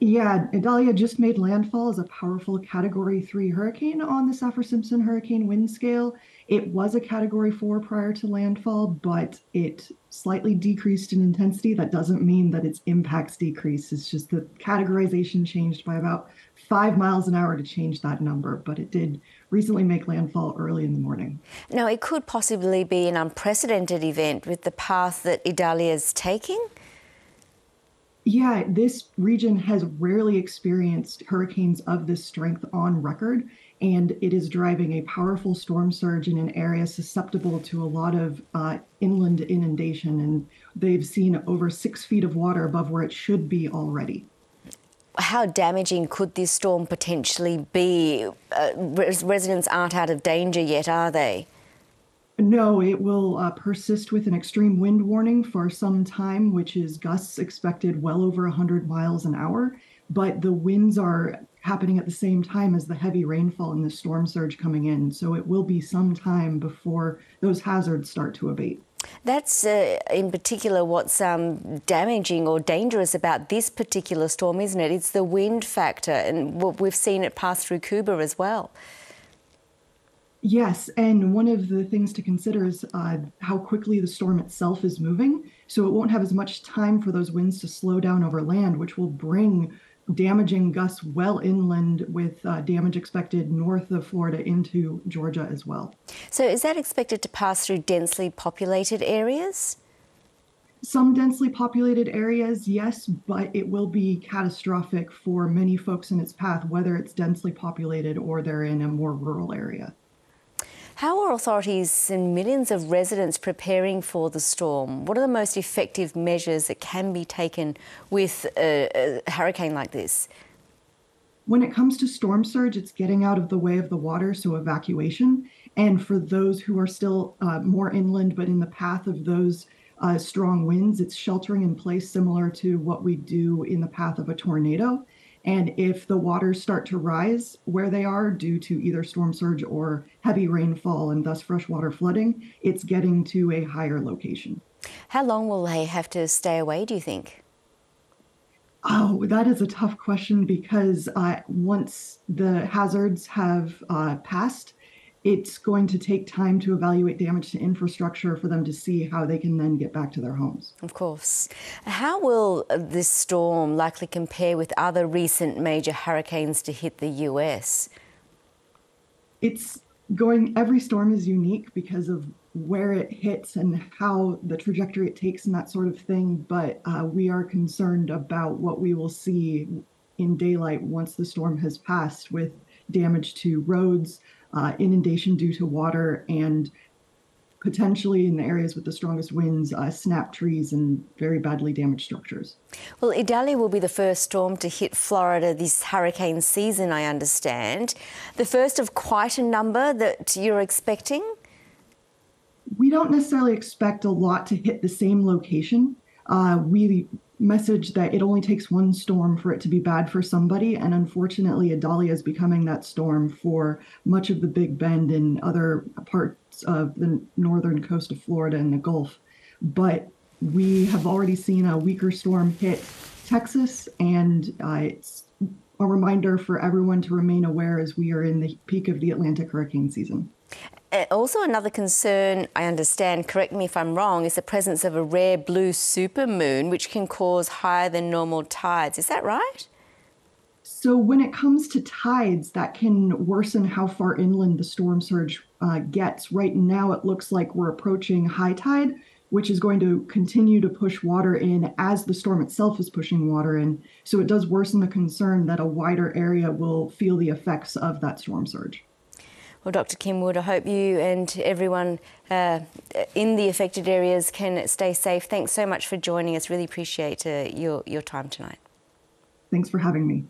Yeah, Idalia just made landfall as a powerful Category 3 hurricane on the Saffir Simpson hurricane wind scale. It was a Category 4 prior to landfall, but it slightly decreased in intensity. That doesn't mean that its impacts decreased. It's just the categorization changed by about five miles an hour to change that number, but it did recently make landfall early in the morning. Now, it could possibly be an unprecedented event with the path that Idalia is taking. Yeah, this region has rarely experienced hurricanes of this strength on record, and it is driving a powerful storm surge in an area susceptible to a lot of uh, inland inundation. And they've seen over six feet of water above where it should be already. How damaging could this storm potentially be? Uh, res- residents aren't out of danger yet, are they? No, it will uh, persist with an extreme wind warning for some time, which is gusts expected well over 100 miles an hour. But the winds are happening at the same time as the heavy rainfall and the storm surge coming in. So it will be some time before those hazards start to abate. That's uh, in particular what's um, damaging or dangerous about this particular storm, isn't it? It's the wind factor, and we've seen it pass through Cuba as well. Yes, and one of the things to consider is uh, how quickly the storm itself is moving. So it won't have as much time for those winds to slow down over land, which will bring damaging gusts well inland with uh, damage expected north of Florida into Georgia as well. So is that expected to pass through densely populated areas? Some densely populated areas, yes, but it will be catastrophic for many folks in its path, whether it's densely populated or they're in a more rural area. How are authorities and millions of residents preparing for the storm? What are the most effective measures that can be taken with a, a hurricane like this? When it comes to storm surge, it's getting out of the way of the water, so evacuation. And for those who are still uh, more inland but in the path of those uh, strong winds, it's sheltering in place, similar to what we do in the path of a tornado. And if the waters start to rise where they are due to either storm surge or heavy rainfall and thus freshwater flooding, it's getting to a higher location. How long will they have to stay away, do you think? Oh, that is a tough question because uh, once the hazards have uh, passed, it's going to take time to evaluate damage to infrastructure for them to see how they can then get back to their homes. Of course. How will this storm likely compare with other recent major hurricanes to hit the US? It's going, every storm is unique because of where it hits and how the trajectory it takes and that sort of thing. But uh, we are concerned about what we will see in daylight once the storm has passed with damage to roads, uh, inundation due to water, and potentially in the areas with the strongest winds, uh, snap trees and very badly damaged structures. Well, Idalia will be the first storm to hit Florida this hurricane season, I understand. The first of quite a number that you're expecting? We don't necessarily expect a lot to hit the same location. Uh, we message that it only takes one storm for it to be bad for somebody. And unfortunately, Idalia is becoming that storm for much of the Big Bend and other parts of the northern coast of Florida and the Gulf. But we have already seen a weaker storm hit Texas, and uh, it's a reminder for everyone to remain aware as we are in the peak of the Atlantic hurricane season. Uh, also, another concern, I understand, correct me if I'm wrong, is the presence of a rare blue supermoon, which can cause higher than normal tides. Is that right? So, when it comes to tides, that can worsen how far inland the storm surge uh, gets. Right now, it looks like we're approaching high tide, which is going to continue to push water in as the storm itself is pushing water in. So, it does worsen the concern that a wider area will feel the effects of that storm surge. Well, Dr. Kim Wood, I hope you and everyone uh, in the affected areas can stay safe. Thanks so much for joining us. Really appreciate uh, your, your time tonight. Thanks for having me.